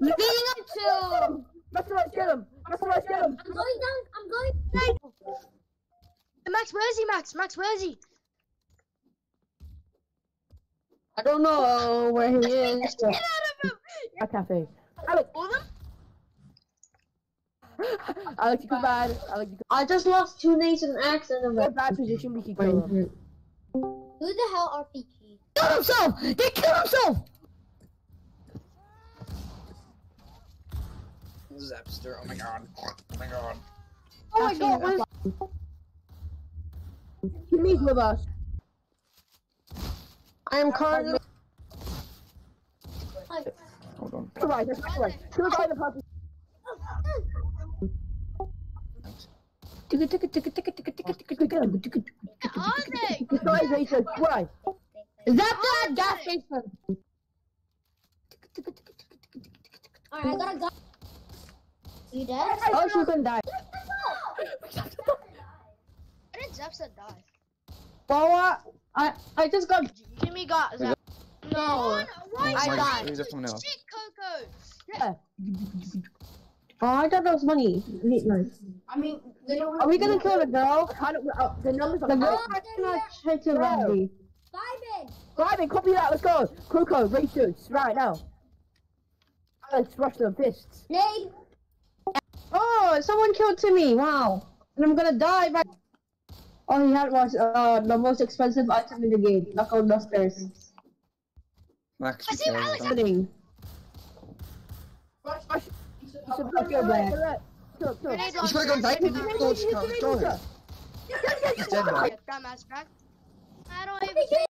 Leading up to. Max, let's get him. Max, let's get him. I'm going down. I'm going down. Max, where is he, Max? Max, where is he? I don't know where he is. Get out of him! A cafe. Alex, All of them? Alex, you bad. Alex, you I just lost two nades in an accident. got bad position. We can kill him. Who the hell are RPG? Kill himself! They kill himself! Zzapster, oh my god. Oh my god. Oh my god, what is... He meets with us. I am currently. Hold on. That's right, that's right. Kill the? This guy. Why? Is that that gas station? Alright, I got a gun. You dead? Oh, she couldn't die. Where did Zepsa die? Well, what? I I just got. Jimmy got Zep. No. Why I is died. Who's that someone else? Shit, Coco. Yeah. Oh, I thought that was money. Nice. I mean, they don't Are we gonna kill the girl? I don't, uh, the numbers The girl good. is gonna try to run me. Simon! Right then, copy that. Let's go. Coco, racist. Right now. Alex, rush them fists. Nade! Oh, someone killed Timmy. Wow. And I'm gonna die right. All he had was uh the most expensive item in the game, knuckle dusters. Max, I be see careful. Alex. Kidding. Rush, rush. You should rush your back. Kill, kill. Grenade He's gonna go launcher. dive into the Let's go, let's go. He's dead now. Dumbass back. I don't even